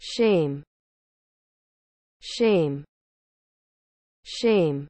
shame. Shame. Shame.